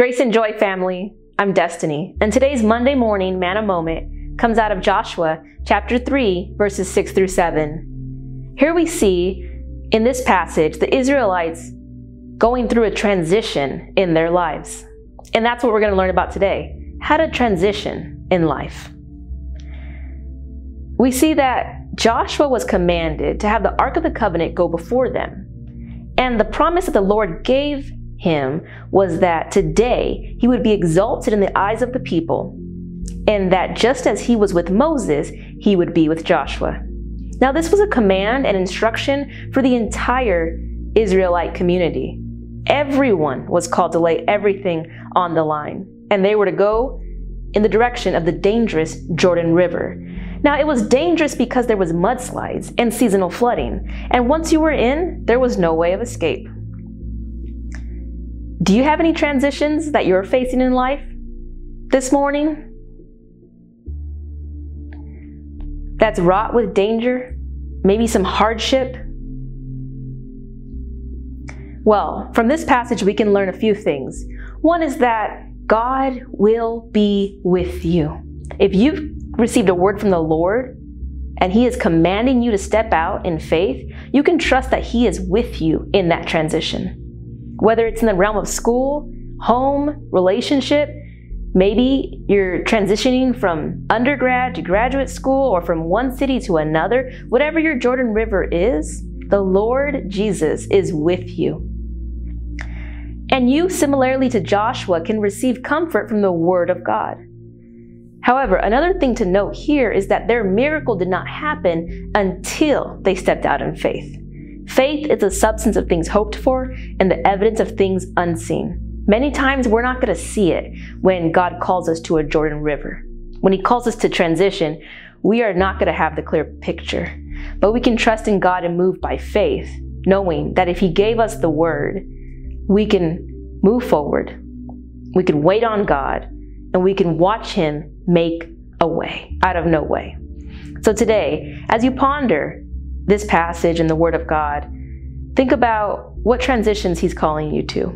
Grace and Joy family, I'm Destini, and today's Monday morning Manna Moment comes out of Joshua chapter 3, verses 6 through 7. Here we see in this passage the Israelites going through a transition in their lives. And that's what we're going to learn about today how to transition in life. We see that Joshua was commanded to have the Ark of the Covenant go before them. And the promise that the Lord gave him was that today he would be exalted in the eyes of the people, and that just as he was with Moses, he would be with Joshua. Now, this was a command and instruction for the entire Israelite community. Everyone was called to lay everything on the line, and they were to go in the direction of the dangerous Jordan River. Now, it was dangerous because there was mudslides and seasonal flooding, and once you were in, there was no way of escape. Do you have any transitions that you're facing in life this morning? That's wrought with danger, maybe some hardship. Well, from this passage, we can learn a few things. One is that God will be with you. If you've received a word from the Lord and He is commanding you to step out in faith, you can trust that He is with you in that transition whether it's in the realm of school, home, relationship, maybe you're transitioning from undergrad to graduate school or from one city to another, whatever your Jordan River is, the Lord Jesus is with you. And you, similarly to Joshua, can receive comfort from the Word of God. However, another thing to note here is that their miracle did not happen until they stepped out in faith. Faith is the substance of things hoped for and the evidence of things unseen. Many times we're not going to see it when God calls us to a Jordan River. When He calls us to transition, we are not going to have the clear picture. But we can trust in God and move by faith, knowing that if He gave us the word, we can move forward. We can wait on God and we can watch Him make a way out of no way. So today, as you ponder this passage and the Word of God, think about what transitions He's calling you to.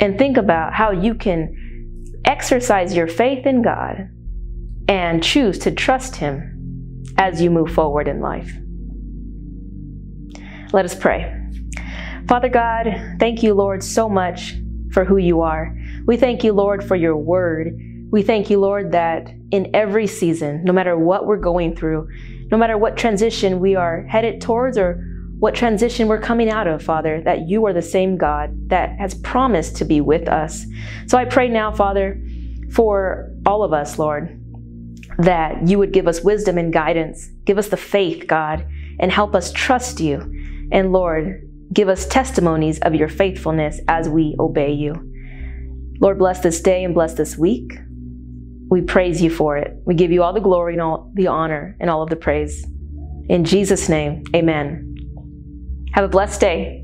And think about how you can exercise your faith in God and choose to trust Him as you move forward in life. Let us pray. Father God, thank you, Lord, so much for who you are. We thank you, Lord, for your word. We thank you, Lord, that in every season, no matter what we're going through, no matter what transition we are headed towards or what transition we're coming out of, Father, that you are the same God that has promised to be with us. So I pray now, Father, for all of us, Lord, that you would give us wisdom and guidance. Give us the faith, God, and help us trust you. And Lord, give us testimonies of your faithfulness as we obey you. Lord, bless this day and bless this week. We praise you for it. We give you all the glory and all the honor and all of the praise. In Jesus' name, amen. Have a blessed day.